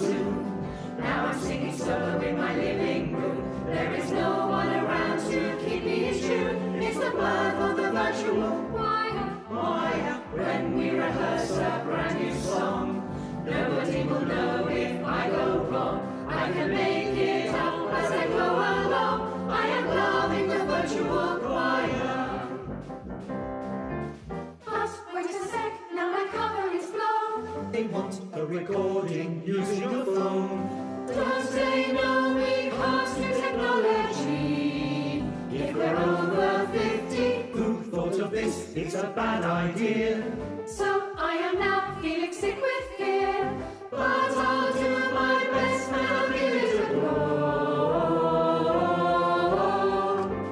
Zoom. Now I'm singing solo in my living room. There is no one around to keep me in tune. It's the birth of the virtual They want a recording using a phone. Don't say no, we can't do technology. If we're over 50, Who thought of this? It's a bad idea. so I am now feeling sick with fear. But I'll do my best and I'll give it a go.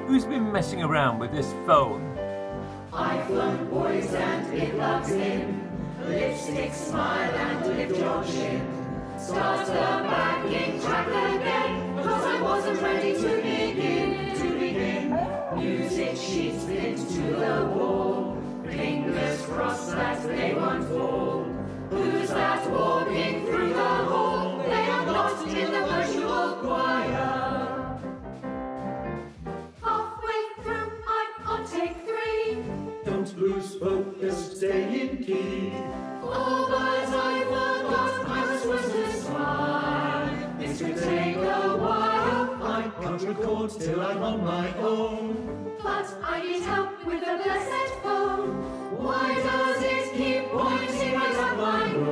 Who's been messing around with this phone? iPhone boys and it plugs in. Lipstick, smile and lift your chin. Start the backing track again, cause I wasn't ready to begin, to begin. Music sheets pinned to the wall. Fingers crossed that they won't fall. Who's that walking through the hall? They are not in the virtual choir. Halfway through, on take three. Don't lose focus, stay in key. Can't till I'm on my own. but I need help with the blessed phone. Why does it keep pointing right at my nose?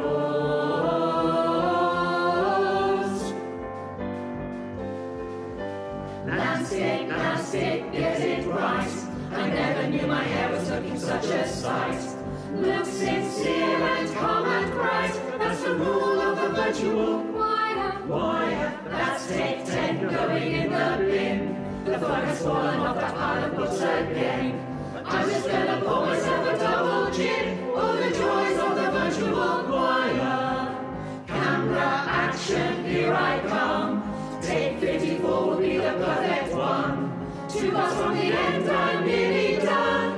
Landscape, landscape, get it right. I never knew my hair was looking such a sight. Look sincere and calm and bright. That's the rule of the virtual has fallen off that pile of books again. I'm just gonna pour myself a double gin. Oh, the joys of the virtual choir. Camera action, here I come. Take 54 will be the perfect one. Two bars from the end, I'm nearly done.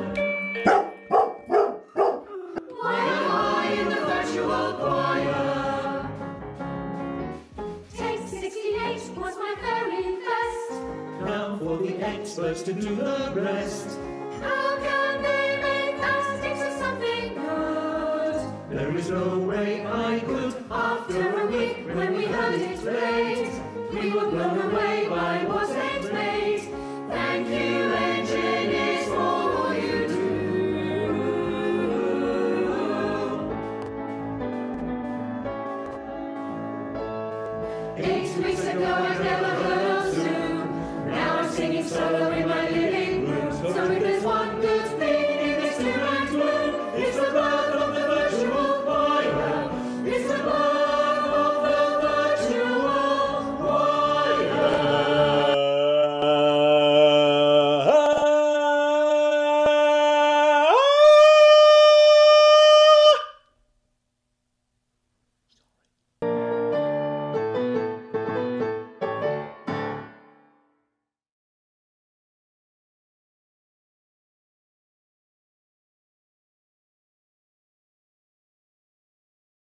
The experts to do the rest. How can they make that into something good? There is no way I could. After a week, when we heard it played, we were blown away by what it made. Thank you, engineers, for all you do. Eight weeks ago, I never